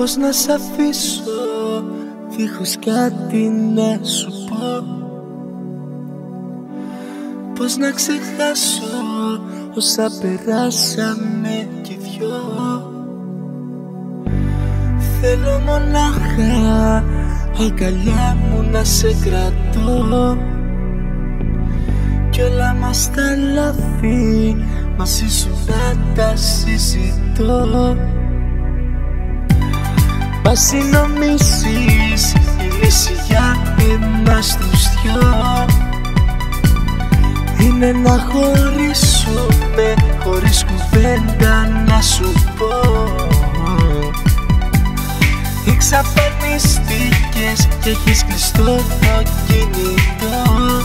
Πώς να σ' αφήσω δίχως κάτι να σου πω. Πώς να ξεχάσω όσα περάσαμε κι δυο. Θέλω μονάχα αγκαλιά μου να σε κρατώ. Κι όλα μας τα λάθη μαζί σου να τα συζητώ Μα συνομίσεις η λύση για εμάς τους δυο. Είναι να χωρίσουμε χωρίς κουβέντα να σου πω. Εξαφανιστήκες και έχεις κλειστό το κινητό.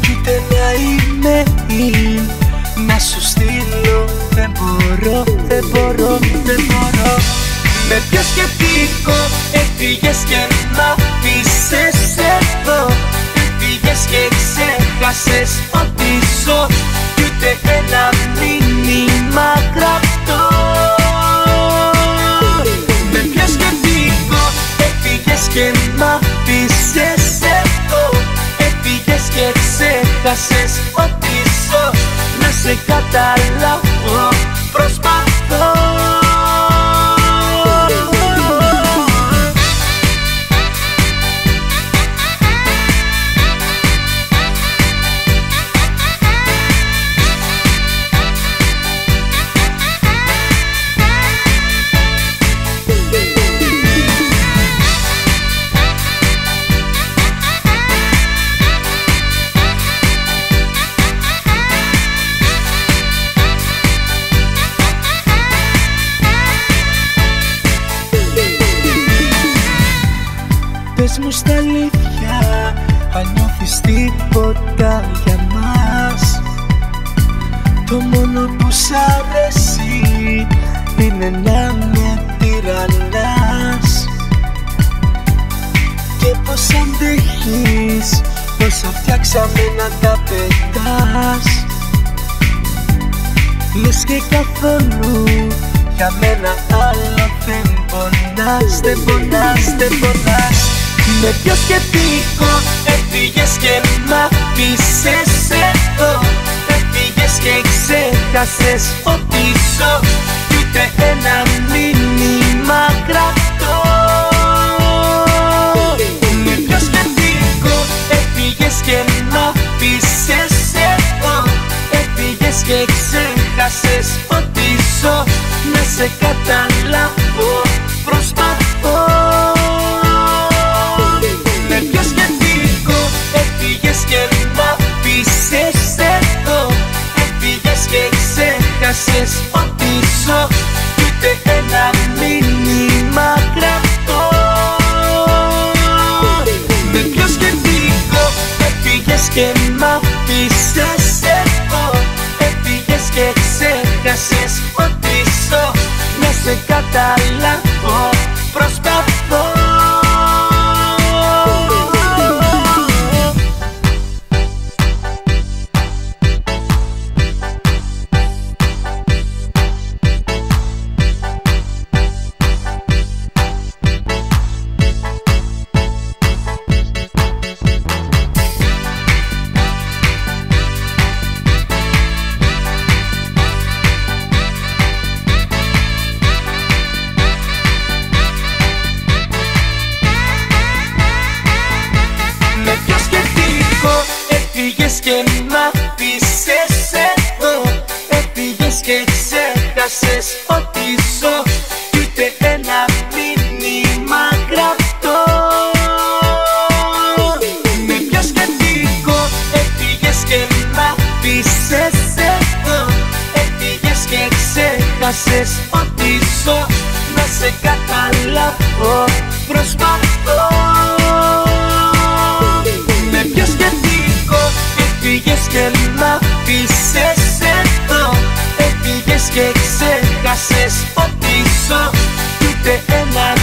Κι ούτε ένα email να σου στείλω Δεν μπορώ, δεν μπορώ, δεν μπορώ Με ποιος σκεπτικό έφυγες και μ' αφήσες εδώ. Έφυγες και ξέχασες ότι ζω. Κι ούτε ένα μήνυμα γραπτό. Με ποιος σκεπτικό έφυγες και μ' αφήσες εδώ. Έφυγες και ξέχασες ότι ζω. Να σε καταλάβω προσπαθώ τίποτα για μας. Το μόνο που σ' αρέσει είναι να με τυραννάς Και πως αντέχεις όσα φτιάξαμε να τα πετάς. Λες και καθόλου για μένα άλλο δεν πονάς, δεν πονάς, δεν πονάς Με ποιο σκεπτικό. Έφυγες και μ' αφήσες εδώ. Έφυγες και ξέχασες ότι ζω. Κι ούτε ένα μήνυμα κρατώ Με ποιο σκεπτικό. Έφυγες και μ' αφήσες εδώ. Έφυγες και ξέχασες ότι ζω. Να σε καταλάβω Να έφυγες και μ' αφήσες εδώ. Έφυγες και ξέχασες ότι ζω. Κι ούτε ένα μήνυμα γραπτό. Με ποιο σκεπτικό έφυγες και μ' αφήσες εδώ. Έφυγες και ξέχασες ότι ζω. Να σε καταλάβω προσπαθώ. Με ποιο σκεπτικό έφυγες και μ' αφήσες εδώ Έφυγες και ξέχασες ότι ζω Κι ούτε ένα